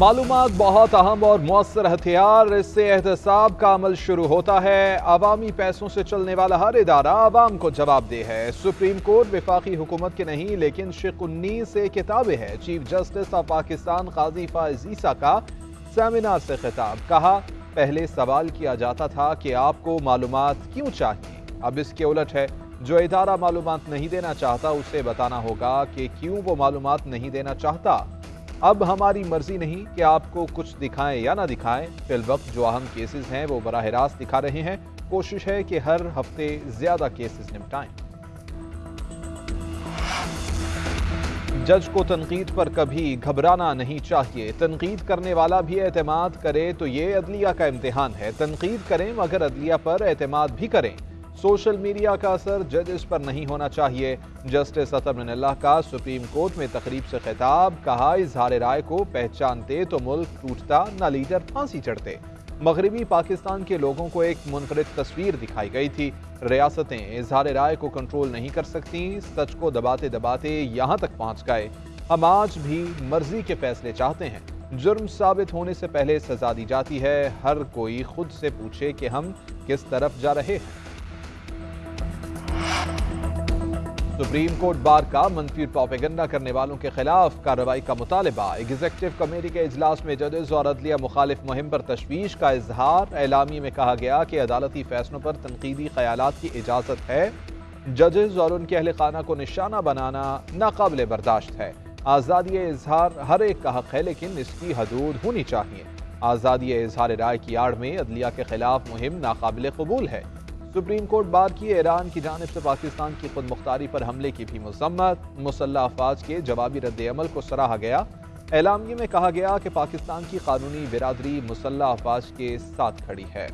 معلومات بہت اہم اور مؤثر ہتھیار، اس سے احتساب کا عمل شروع ہوتا ہے۔ عوامی پیسوں سے چلنے والا ہر ادارہ عوام کو جواب دے ہے۔ سپریم کورٹ وفاقی حکومت کے نہیں، لیکن شق انیس سے کتابیں ہے چیف جسٹس آف پاکستان قاضی فائز عیسیٰ کا سیمینار سے خطاب۔ کہا، پہلے سوال کیا جاتا تھا کہ آپ کو معلومات کیوں چاہیے؟ اب اس کے الٹ ہے۔ جو ادارہ معلومات نہیں دینا چاہتا، اسے بتانا ہوگا کہ کیوں وہ معلومات نہیں دینا چاہتا۔ اب ہماری مرضی نہیں کہ آپ کو کچھ دکھائیں یا نہ دکھائیں۔ فی الوقت جو اہم کیسز ہیں وہ براہ راست دکھا رہے ہیں۔ کوشش ہے کہ ہر ہفتے زیادہ کیسز نمٹائیں۔ جج کو تنقید پر کبھی گھبرانا نہیں چاہیے۔ تنقید کرنے والا بھی اعتماد کرے تو یہ عدلیہ کا امتحان ہے۔ تنقید کریں مگر عدلیہ پر اعتماد بھی کریں۔ سوشل میڈیا کا اثر ججز پر نہیں ہونا چاہیے۔ جسٹس من اللہ کا سپریم کورٹ میں تقریب سے خطاب، کہا، اظہار رائے کو پہچانتے تو ملک ٹوٹتا، نہ لیڈر پھانسی چڑھتے۔ مغربی پاکستان کے لوگوں کو ایک منفرد تصویر دکھائی گئی تھی۔ ریاستیں اظہار رائے کو کنٹرول نہیں کر سکتی سچ کو دباتے دباتے یہاں تک پہنچ گئے۔ ہم آج بھی مرضی کے فیصلے چاہتے ہیں۔ جرم ثابت ہونے سے پہلے سزا دی جاتی ہے۔ ہر کوئی خود سے پوچھے کہ ہم کس طرف جا رہے ہیں۔ سپریم کورٹ بار کا منفی پروپیگنڈا کرنے والوں کے خلاف کارروائی کا مطالبہ۔ ایگزیکٹو کمیٹی کے اجلاس میں ججز اور عدلیہ مخالف مہم پر تشویش کا اظہار۔ اعلامی میں کہا گیا کہ عدالتی فیصلوں پر تنقیدی خیالات کی اجازت ہے۔ ججز اور ان کے اہل خانہ کو نشانہ بنانا ناقابل برداشت ہے۔ آزادی اظہار ہر ایک کا حق ہے، لیکن اس کی حدود ہونی چاہیے۔ آزادی اظہار رائے کی آڑ میں عدلیہ کے خلاف مہم ناقابل قبول ہے۔ سپریم کورٹ بار کی ایران کی جانب سے پاکستان کی خود مختاری پر حملے کی بھی مذمت۔ مسلح افواج کے جوابی رد عمل کو سراہا گیا۔ اعلامیے میں کہا گیا کہ پاکستان کی قانونی برادری مسلح افواج کے ساتھ کھڑی ہے۔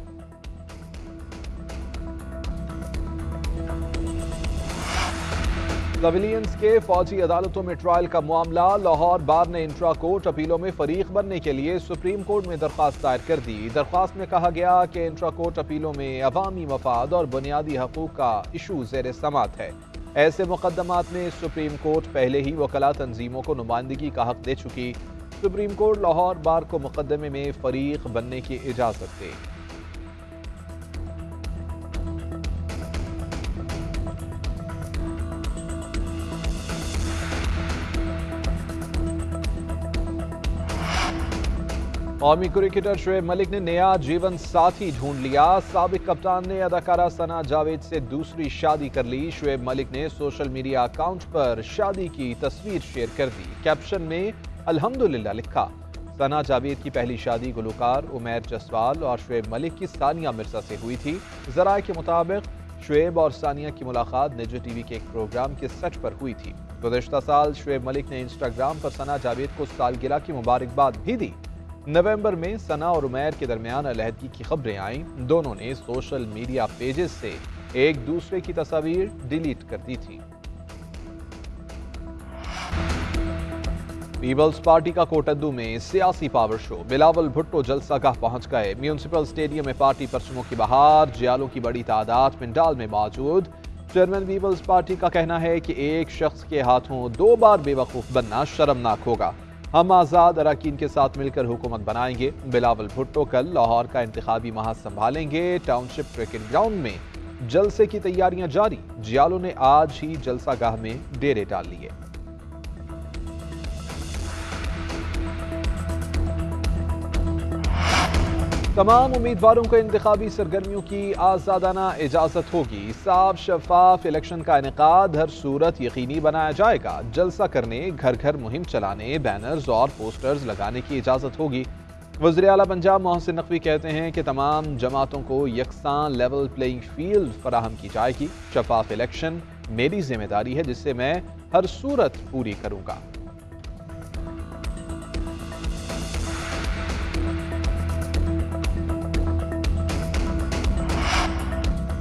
سویلینز کے فوجی عدالتوں میں ٹرائل کا معاملہ، لاہور بار نے انٹرا کورٹ اپیلوں میں فریق بننے کے لیے سپریم کورٹ میں درخواست دائر کر دی۔ درخواست میں کہا گیا کہ انٹرا کورٹ اپیلوں میں عوامی مفاد اور بنیادی حقوق کا ایشو زیر سماعت ہے۔ ایسے مقدمات میں سپریم کورٹ پہلے ہی وکلا تنظیموں کو نمائندگی کا حق دے چکی۔ سپریم کورٹ لاہور بار کو مقدمے میں فریق بننے کی اجازت دے۔ قومی کرکٹر شعیب ملک نے نیا جیون ساتھی ڈھونڈ لیا۔ سابق کپتان نے اداکارہ سنا جاوید سے دوسری شادی کر لی۔ شعیب ملک نے سوشل میڈیا اکاؤنٹ پر شادی کی تصویر شیئر کر دی۔ کیپشن میں الحمدللہ لکھا سنا جاوید کی پہلی شادی گلوکار عمیر جسوال اور شعیب ملک کی ثانیہ مرزا سے ہوئی تھی۔ ذرائع کے مطابق، شعیب اور ثانیہ کی ملاقات نجو ٹی وی کے ایک پروگرام کے سچ پر ہوئی تھی۔ گزشتہ سال شعیب ملک نے انسٹاگرام پر سنا جاوید کو سالگرہ کی مبارکباد بھی دی۔ نومبر میں سنا اور عمیر کے درمیان علیحدگی کی خبریں آئیں۔ دونوں نے سوشل میڈیا پیجز سے ایک دوسرے کی تصاویر ڈیلیٹ کر دی تھی پیبلز پارٹی کا کوٹدو میں سیاسی پاور شو۔ بلاول بھٹو جلسہ گاہ پہنچ گئے۔ میونسپل سٹیڈیم میں پارٹی پرچموں کی بہار، جیالوں کی بڑی تعداد، پنڈال میں موجود چیئرمین پیبلز پارٹی کا کہنا ہے کہ ایک شخص کے ہاتھوں دو بار بے وقوف بننا شرمناک ہوگا۔ ہم آزاد اراکین کے ساتھ مل کر حکومت بنائیں گے۔ بلاول بھٹو کل لاہور کا انتخابی محاذ سنبھالیں گے۔ ٹاؤن شپ کرکٹ گراؤنڈ میں جلسے کی تیاریاں جاری۔ جیالوں نے آج ہی جلسہ گاہ میں ڈیرے ڈال لیے۔ تمام امیدواروں کو انتخابی سرگرمیوں کی آزادانہ اجازت ہوگی۔ صاف شفاف الیکشن کا انعقاد، ہر صورت یقینی بنایا جائے گا۔ جلسہ کرنے، گھر گھر مہم چلانے، بینرز اور پوسٹرز لگانے کی اجازت ہوگی۔ وزیر اعلیٰ پنجاب محسن نقوی کہتے ہیں کہ تمام جماعتوں کو یکساں لیول پلینگ فیلڈ فراہم کی جائے گی۔ شفاف الیکشن میری ذمہ داری ہے، جس سے میں ہر صورت پوری کروں گا۔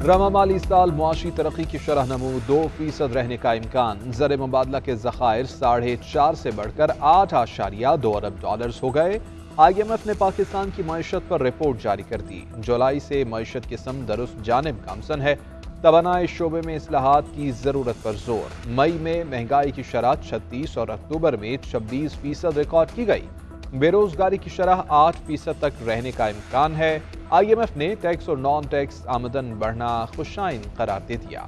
رمہ مالی سال معاشی ترقی کی شرح نمو دو فیصد رہنے کا امکان۔ زر مبادلہ کے ذخائر ساڑھے چار سے بڑھ کر آٹھ آشاریہ دو ارب ڈالرز ہو گئے۔ آئی ایم ایف نے پاکستان کی معیشت پر رپورٹ جاری کر دی۔ جولائی سے معیشت کی سم درست جانب کامسن ہے۔ توانائی شعبے میں اصلاحات کی ضرورت پر زور۔ مئی میں مہنگائی کی شرح چھتیس اور اکتوبر میں چھبیس فیصد ریکارڈ کی گئی۔ بے روزگاری کی شرح آٹھ فیصد تک رہنے کا امکان ہے۔ آئی ایم ایف نے ٹیکس اور نان ٹیکس آمدن بڑھنا خوشائن قرار دے دیا۔